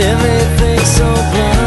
everything's so blind.